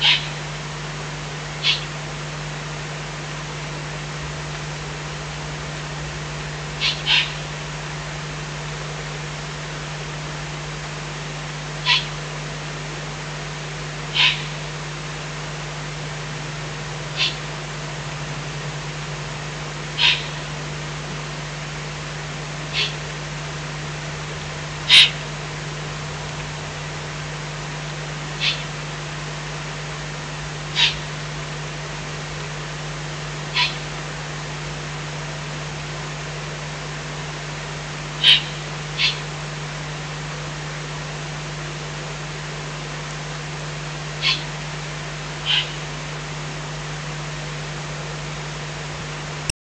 Yeah.